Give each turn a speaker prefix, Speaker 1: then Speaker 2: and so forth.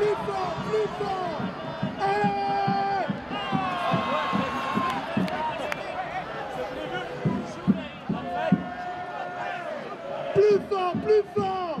Speaker 1: Plus fort, plus fort. Allez Plus fort, plus fort.